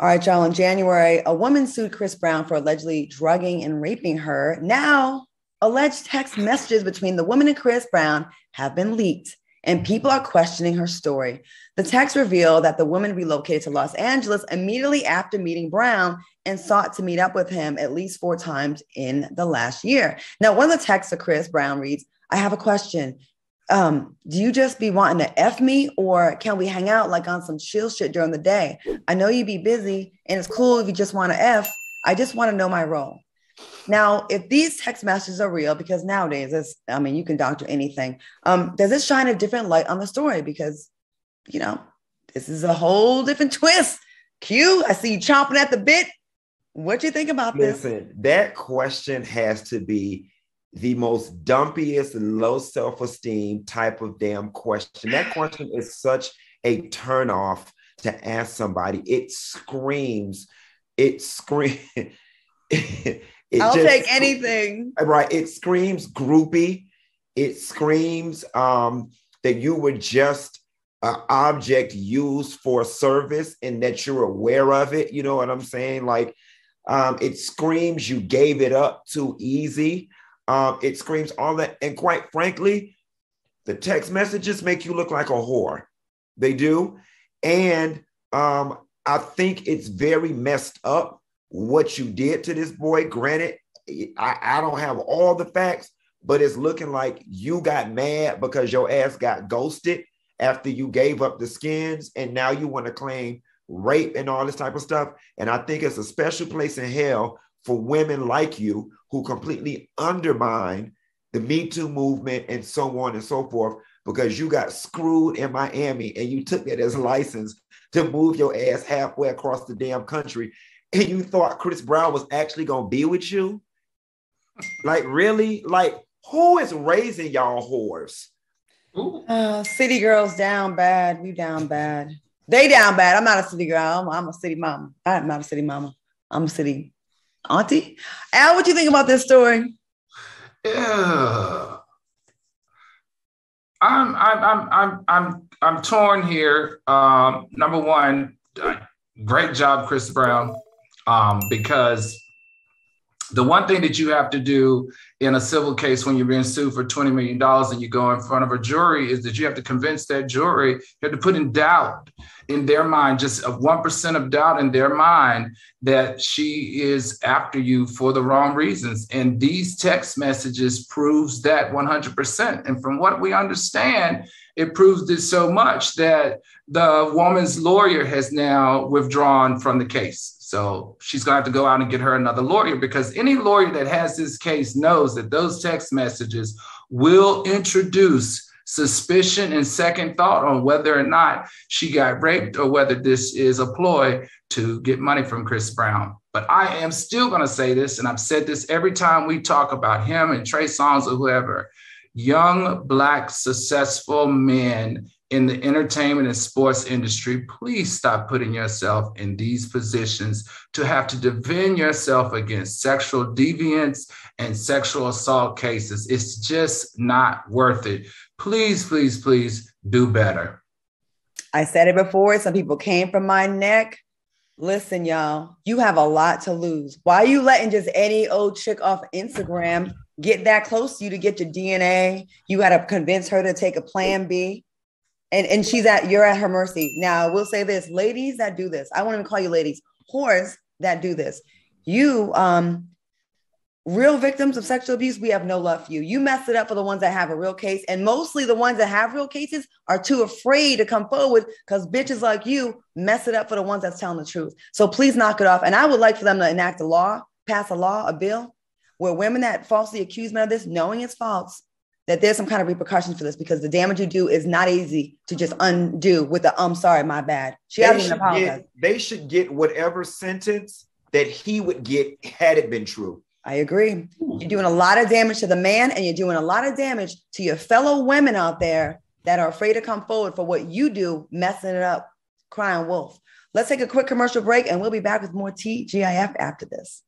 All right, y'all. In January, a woman sued Chris Brown for allegedly drugging and raping her. Now, alleged text messages between the woman and Chris Brown have been leaked, and people are questioning her story. The text revealed that the woman relocated to Los Angeles immediately after meeting Brown and sought to meet up with him at least four times in the last year. Now, one of the texts to Chris Brown reads, I have a question um, do you just be wanting to F me or can we hang out like on some chill shit during the day? I know you be busy and it's cool if you just want to F. I just want to know my role. Now, if these text messages are real, because nowadays, it's, I mean, you can doctor anything, um, does it shine a different light on the story? Because, you know, this is a whole different twist. Q, I see you chomping at the bit. What do you think about Listen, this? Listen, that question has to be the most dumpiest, low self esteem type of damn question. That question is such a turnoff to ask somebody. It screams, it screams. I'll just, take anything. Right. It screams groupie. It screams um, that you were just an object used for service and that you're aware of it. You know what I'm saying? Like, um, it screams you gave it up too easy. Um, it screams all that. And quite frankly, the text messages make you look like a whore. They do. And um, I think it's very messed up what you did to this boy. Granted, I, I don't have all the facts, but it's looking like you got mad because your ass got ghosted after you gave up the skins. And now you want to claim rape and all this type of stuff. And I think it's a special place in hell for women like you who completely undermine the Me Too movement and so on and so forth because you got screwed in Miami and you took that as license to move your ass halfway across the damn country and you thought Chris Brown was actually going to be with you? Like, really? Like, who is raising y'all whores? Uh, city girls down bad. We down bad. They down bad. I'm not a city girl. I'm, I'm a city mama. I'm not a city mama. I'm a city Auntie, Al, what do you think about this story? Yeah. I'm I'm I'm I'm I'm I'm torn here. Um, number one, great job, Chris Brown, um, because the one thing that you have to do in a civil case when you're being sued for $20 million and you go in front of a jury is that you have to convince that jury, you have to put in doubt in their mind, just a 1% of doubt in their mind that she is after you for the wrong reasons. And these text messages proves that 100%. And from what we understand, it proves it so much that the woman's lawyer has now withdrawn from the case. So she's going to have to go out and get her another lawyer because any lawyer that has this case knows that those text messages will introduce suspicion and second thought on whether or not she got raped or whether this is a ploy to get money from Chris Brown. But I am still going to say this, and I've said this every time we talk about him and Trey Songz or whoever. Young, Black, successful men in the entertainment and sports industry, please stop putting yourself in these positions to have to defend yourself against sexual deviance and sexual assault cases. It's just not worth it. Please, please, please do better. I said it before. Some people came from my neck. Listen, y'all, you have a lot to lose. Why are you letting just any old chick off Instagram get that close to you to get your DNA? You got to convince her to take a plan B and and she's at you're at her mercy. Now, we'll say this, ladies that do this, I won't even call you ladies, whores that do this. You um real victims of sexual abuse, we have no love for you. You mess it up for the ones that have a real case, and mostly the ones that have real cases are too afraid to come forward because bitches like you mess it up for the ones that's telling the truth. So please knock it off. And I would like for them to enact a law, pass a law, a bill where women that falsely accuse men of this, knowing it's false, that there's some kind of repercussions for this because the damage you do is not easy to just undo with the I'm sorry, my bad. She they hasn't even apologized. Get, they should get whatever sentence that he would get had it been true. I agree. You're doing a lot of damage to the man, and you're doing a lot of damage to your fellow women out there that are afraid to come forward for what you do, messing it up, crying wolf. Let's take a quick commercial break, and we'll be back with more TGIF after this.